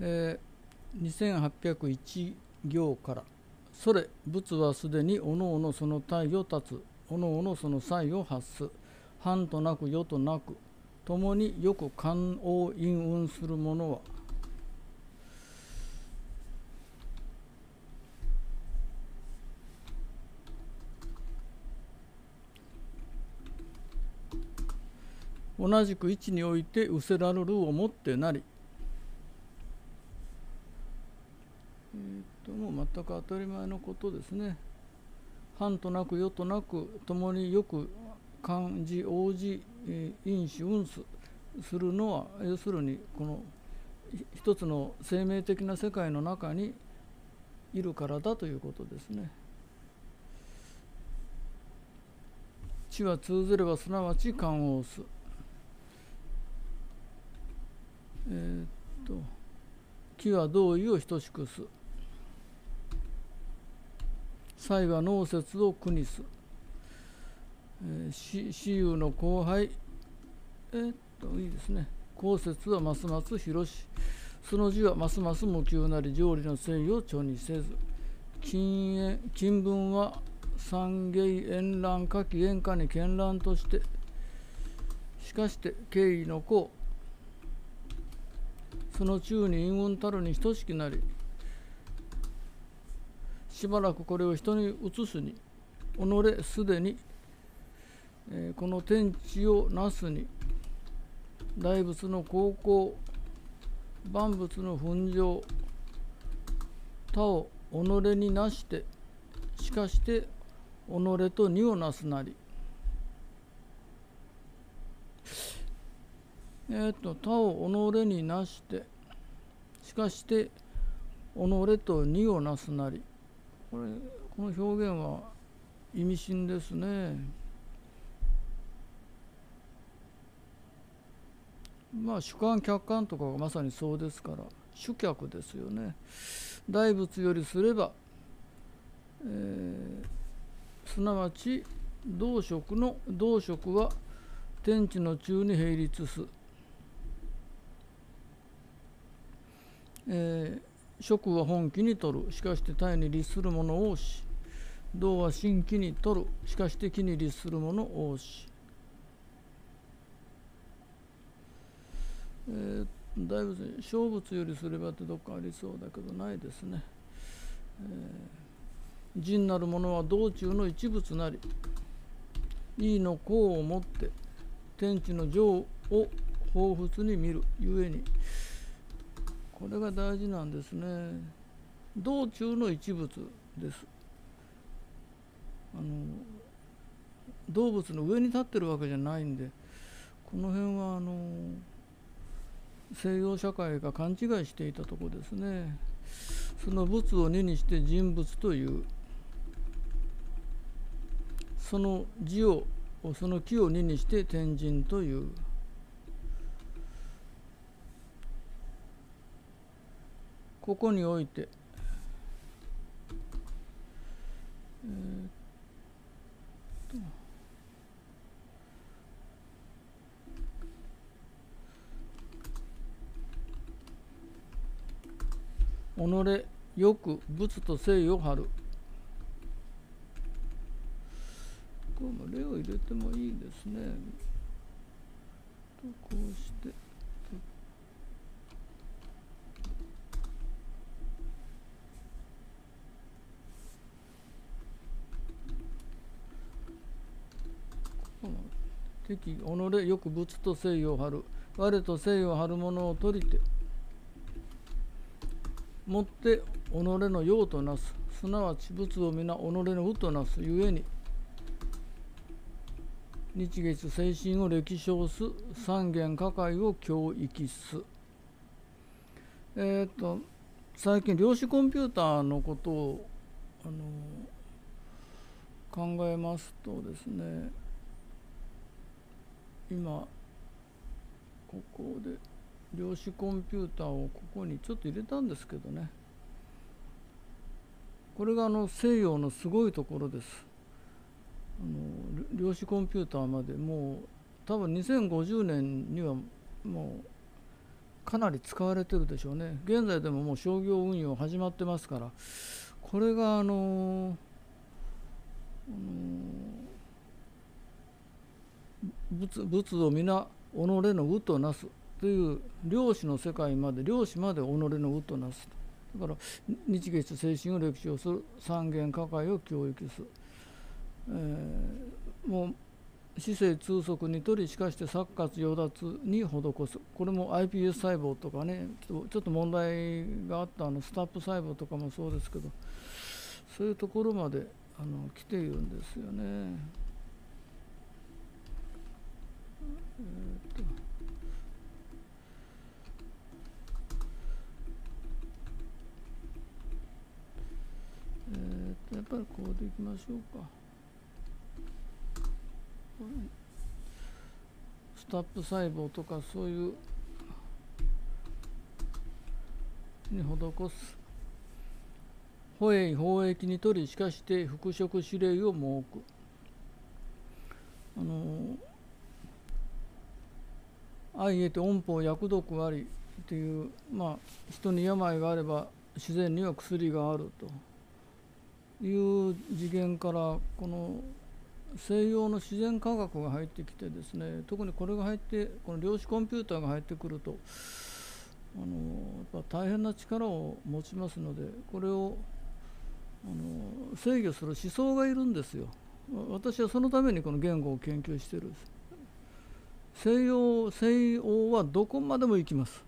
えー、2801行から「それ仏はすでにおのおのその体を立つ。おのおのその際を発す。反となく世となく。共によく感応陰運する者は。同じく位置において失せらるるをもってなり、えー、ともう全く当たり前のことですね。反となく世となく共によく漢字応じ、え、因子運すするのは要するにこの一つの生命的な世界の中にいるからだということですね。地は通ずればすなわち感応す。えー、っと木は同意を等しくす才は農説を苦にす、えー、私有の後輩。えー、っといいですね。公説はますます広し。その字はますます無給なり条理の誠意を著にせず。金金文は三芸円覧下記円下に絢爛として。しかして敬意の子その中に陰雲たるに等しきなり。しばらくこれを人に移すに己すでに、えー、この天地をなすに大仏の高校万物の奮上他を己になしてしかして己と二をなすなり。えーと、他を己になしてしかして己と二をなすなり。これこの表現は意味深ですね。まあ主観客観とかがまさにそうですから主客ですよね。大仏よりすれば、えー、すなわち同色の同色は天地の中に並立す。えー、職は本気に取る。しかして体に立する者をし。道は新規に取る。しかして気に立する者をし、えー、だいぶ小物よりすればってどっかありそうだけどないですね、えー、人なる者は道中の一物なり。いいの功をもって天地の情を彷彿に見るゆえに。これが大事なんですね。道中の一物です。あの動物の上に立ってるわけじゃないんでこの辺はあの西洋社会が勘違いしていたとこですね。その物を2にして人物というその字をその木を2にして天神という。ここにおいて、えー、己よく仏と誠意を張る。これも例を入れてもいいですね。とこうして。敵己よく仏と誠意を張る。我と誠意を張る者を取りてもって己の用となす。すなわち仏を皆己のうとなす。ゆえに日月精神を歴称す。三元火界を教育す。えっ、と最近量子コンピューターのことをあの考えますとですね今ここで量子コンピューターをここにちょっと入れたんですけどね。これがあの西洋のすごいところです。あの量子コンピューターまでもう多分2050年にはもうかなり使われてるでしょうね。現在でももう商業運用始まってますから。これがあのあの仏仏を皆己のうとなす。という漁師の世界まで漁師まで己のうとなす。だから日月精神を歴史をする三元家会を教育する、えー、もう姿勢通則にとりしかして錯活与奪に施す。これも iPS 細胞とかねちょっと問題があったあのスタップ細胞とかもそうですけどそういうところまであの来ているんですよね。え、っと、やっぱりこうでいきましょうか。スタップ細胞とかそういうに施す。保栄法益に取りしかして復職指令を設く。あの相得て恩法薬毒ありっていうまあ人に病があれば自然には薬があると。いう次元からこの西洋の自然科学が入ってきてですね特にこれが入ってこの量子コンピューターが入ってくるとあのやっぱ大変な力を持ちますのでこれをあの制御する思想がいるんですよ。私はそのためにこの言語を研究してるんです。西洋西欧はどこまでも行きます、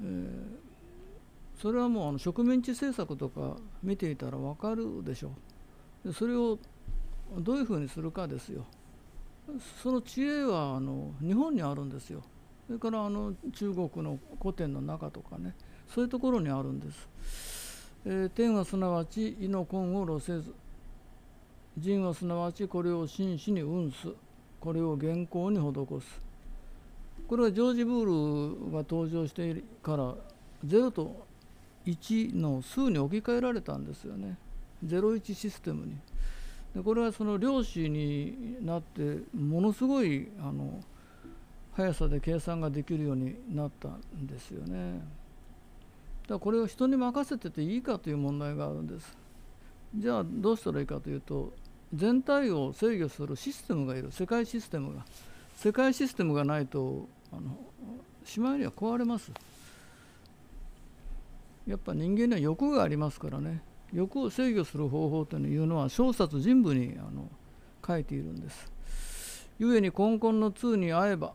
えー、それはもうあの植民地政策とか見ていたら分かるでしょう。でそれをどういうふうにするかですよ。その知恵はあの日本にあるんですよ。それからあの中国の古典の中とかね。そういうところにあるんです、えー、天はすなわち意の根を露せず。人はすなわちこれを真摯に運す。これを原稿に施すこれはジョージ・ブールが登場してから0と1の数に置き換えられたんですよね01システムに。でこれはその量子になってものすごいあの速さで計算ができるようになったんですよね。だからこれを人に任せてていいかという問題があるんです。じゃあどうしたらいいかというと全体を制御するシステムがいる。世界システムが。世界システムがないとあのしまいには壊れます。やっぱ人間には欲がありますからね。欲を制御する方法というのは小冊人部にあの書いているんです。故に根本の通に会えば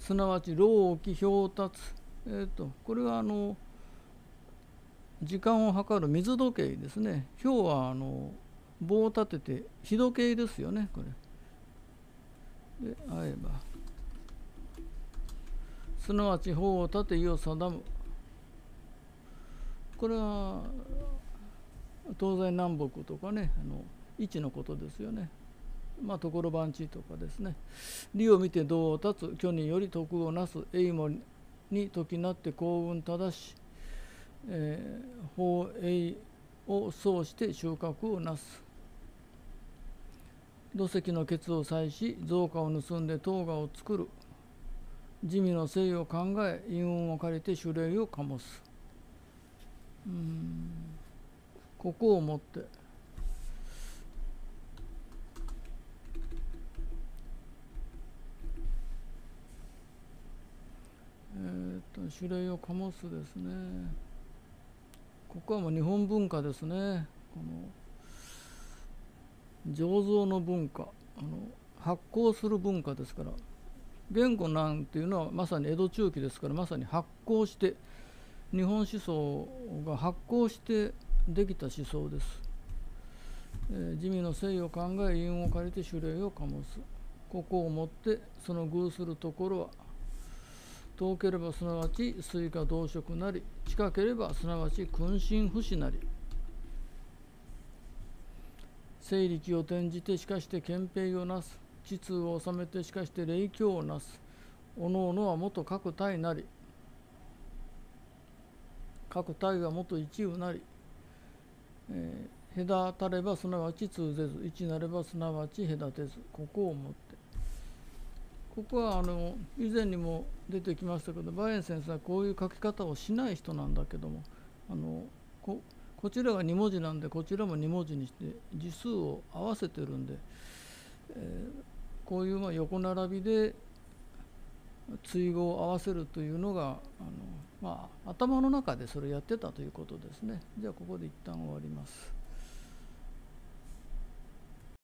すなわち老気氷達、えーと、これはあの時間を測る水時計ですね。表はあの棒を立てて日時計ですよねこれ。で会えば。すなわち法を立て意を定む。これは東西南北とかねあの位置のことですよね。まあ所番地とかですね。理を見て道を立つ。虚により徳をなす。栄もに時なって幸運正し、えー、法栄を奏して収穫をなす。土石のケツを採し増加を盗んで唐画を作る。地味の誠意を考え陰運を借りて種類を醸す。ここをもって。え、っと種類を醸すですね。ここはもう日本文化ですねこの醸造の文化あの発酵する文化ですから言語なんていうのはまさに江戸中期ですからまさに発酵して日本思想が発酵してできた思想です。えー、地味の誠意を考え因を借りて種類を醸すここをもってその偶するところは遠ければすなわち水化同色なり近ければすなわち君臣不死なり。勢力を転じてしかして憲兵をなす。地通を治めてしかして霊境をなす。おのおのは元各体なり。各体は元一有なり、えー、隔たればすなわち通ぜず一なればすなわち隔てず。ここをもってここはあの以前にも出てきましたけどバイエン先生はこういう書き方をしない人なんだけどもあのここちらが2文字なんでこちらも2文字にして字数を合わせてるんで、えー、こういうま横並びで追語を合わせるというのがあの、まあ、頭の中でそれやってたということですね。じゃあここで一旦終わります。